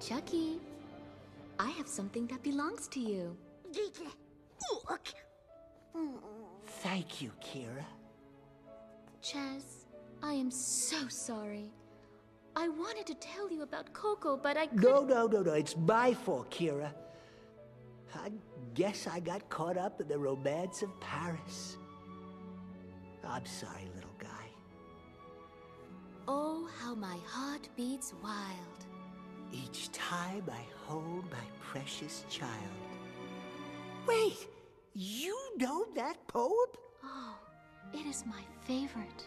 Chuckie, I have something that belongs to you. Thank you, Kira. Chas, I am so sorry. I wanted to tell you about Coco, but I couldn't. No, no, no, no. It's my fault, Kira. I guess I got caught up in the romance of Paris. I'm sorry, little guy. Oh, how my heart beats wild. Time I hold my precious child. Wait, you know that poem? Oh, it is my favorite.